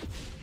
blood.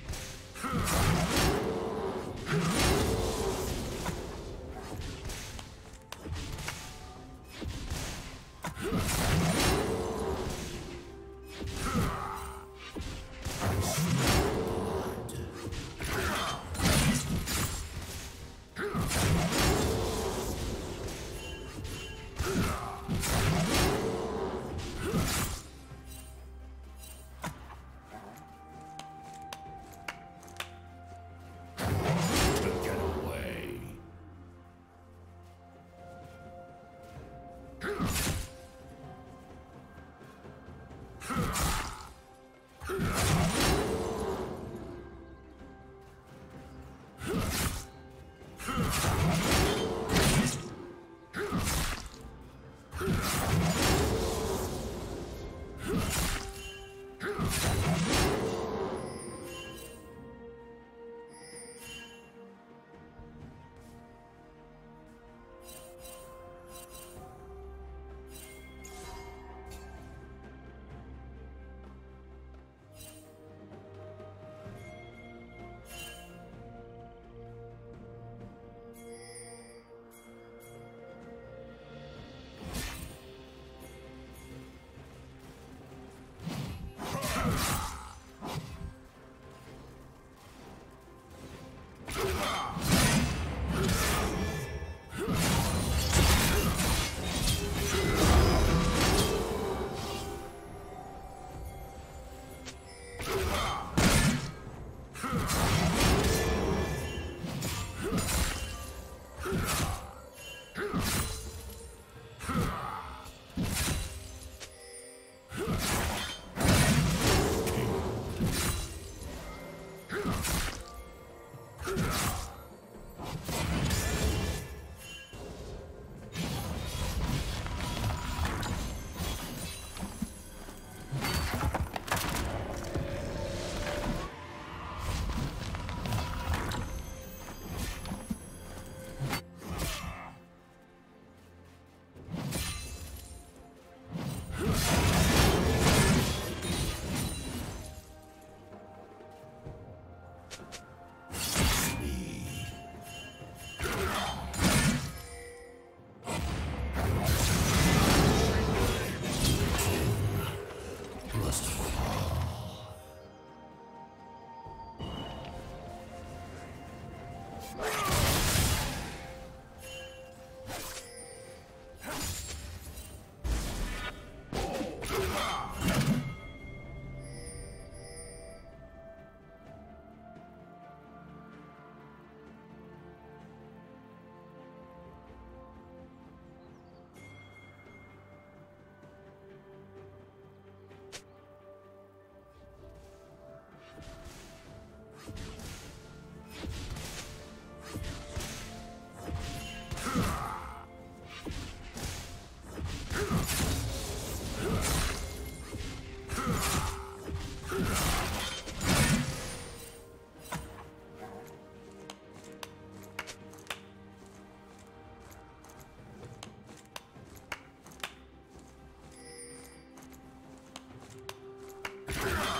Huh.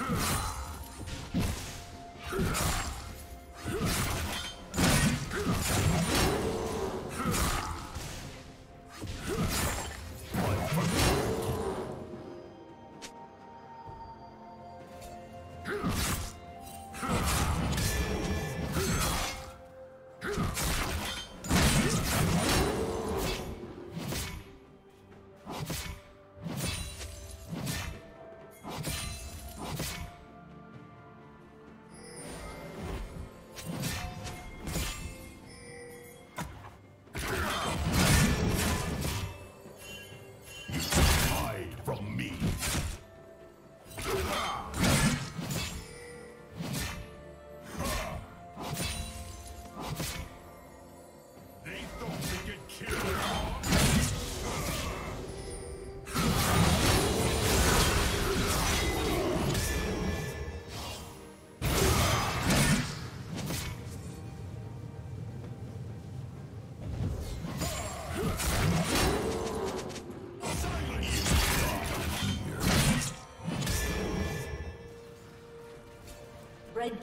Red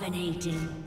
Dominating.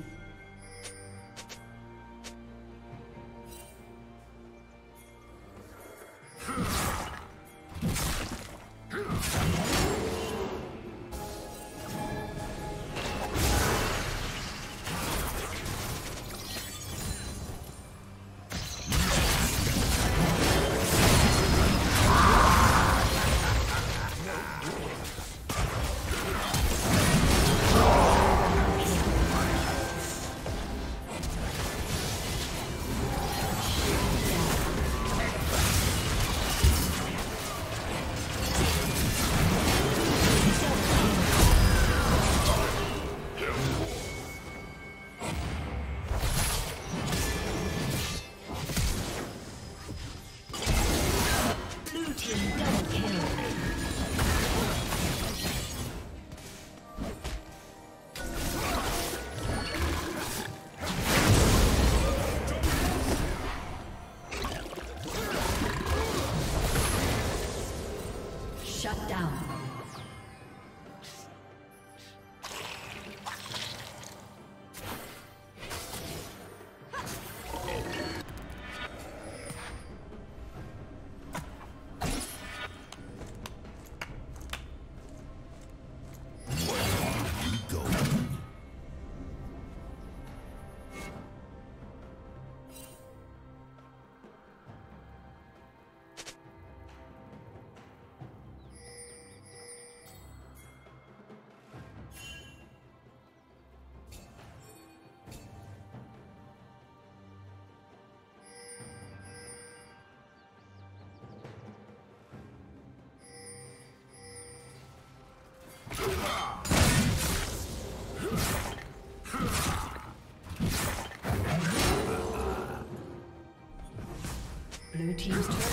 Blue Team's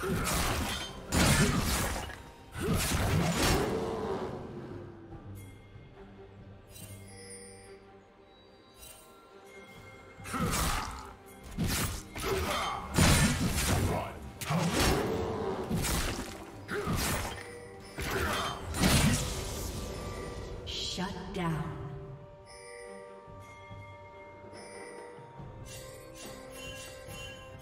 Shut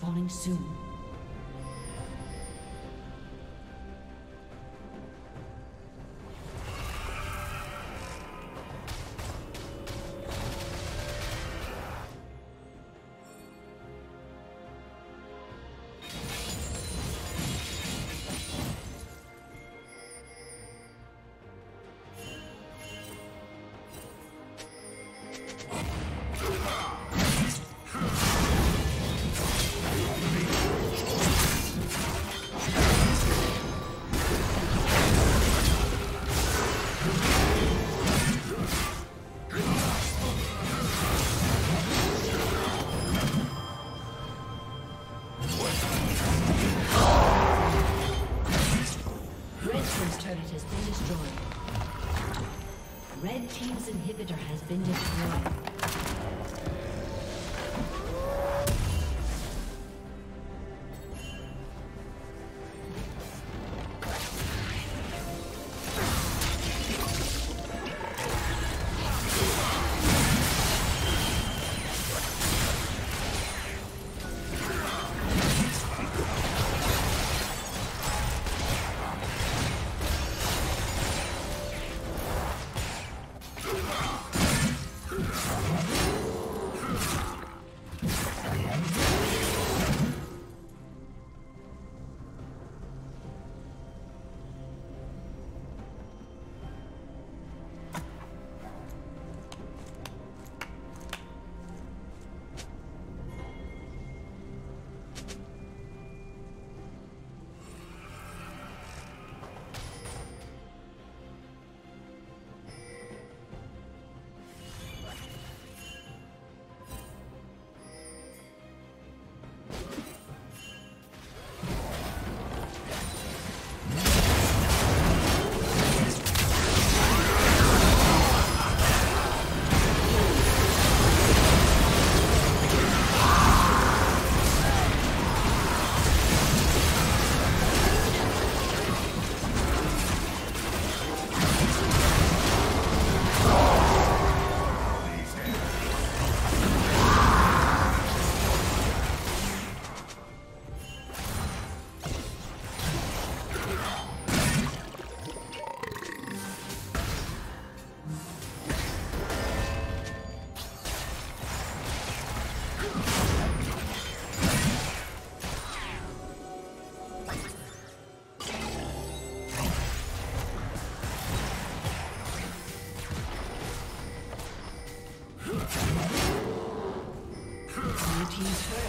Respawning soon.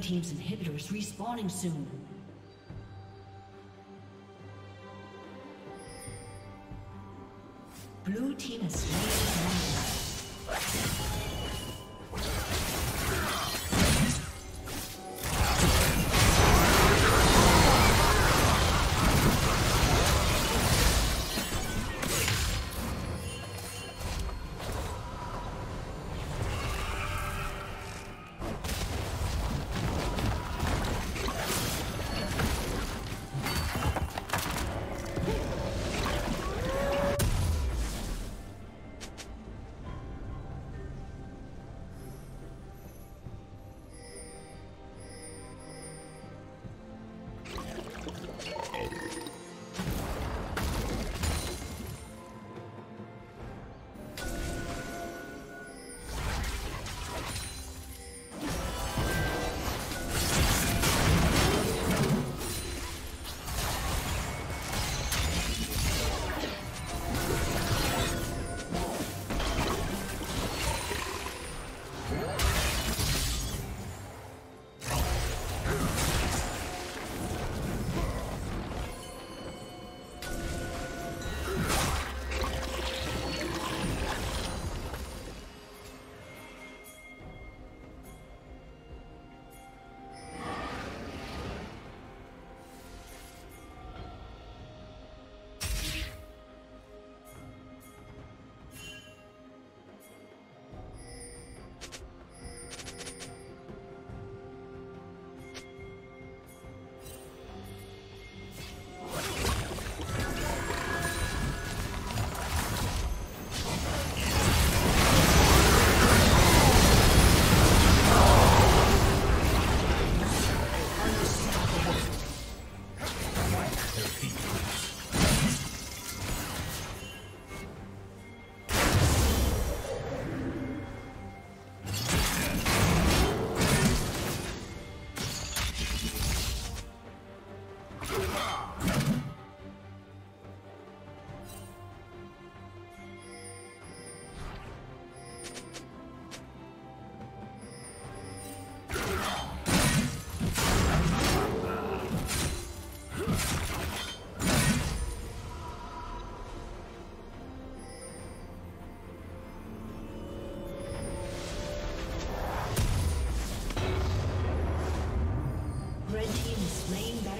Team's inhibitor is respawning soon. Blue Team has slain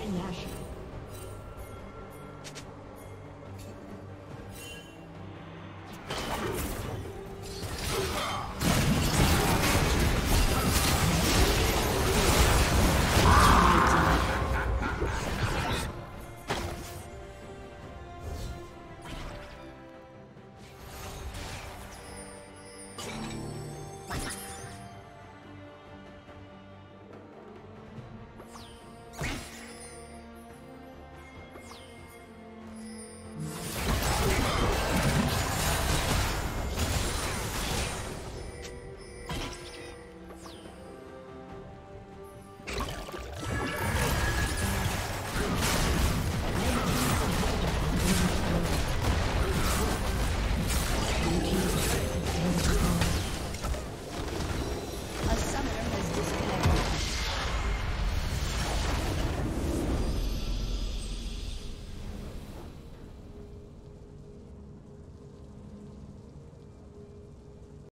Nashor.